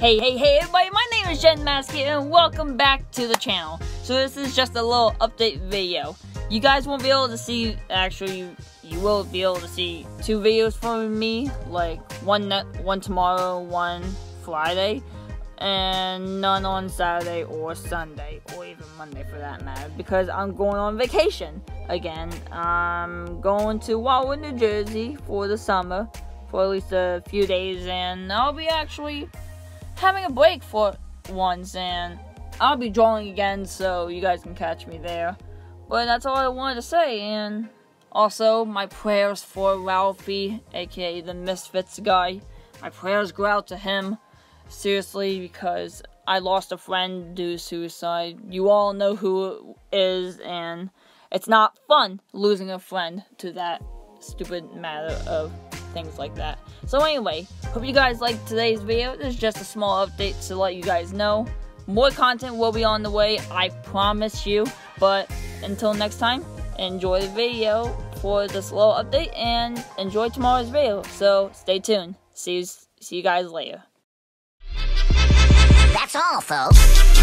Hey, hey, hey, everybody, my name is Jen Mask here, and welcome back to the channel. So this is just a little update video. You guys won't be able to see, actually, you, you will be able to see two videos from me, like one, one tomorrow, one Friday, and none on Saturday or Sunday, or even Monday for that matter, because I'm going on vacation again. I'm going to Wildwood, New Jersey for the summer, for at least a few days, and I'll be actually having a break for once, and I'll be drawing again, so you guys can catch me there. But that's all I wanted to say, and also my prayers for Ralphie, aka the Misfits guy. My prayers go out to him seriously because I lost a friend due to suicide. You all know who is, and it's not fun losing a friend to that stupid matter of things like that. So anyway, hope you guys liked today's video. This is just a small update to let you guys know. More content will be on the way, I promise you. But until next time, enjoy the video for this little update and enjoy tomorrow's video. So stay tuned. See you, see you guys later. That's all, folks.